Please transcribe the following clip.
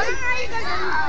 Bye. Bye. Bye.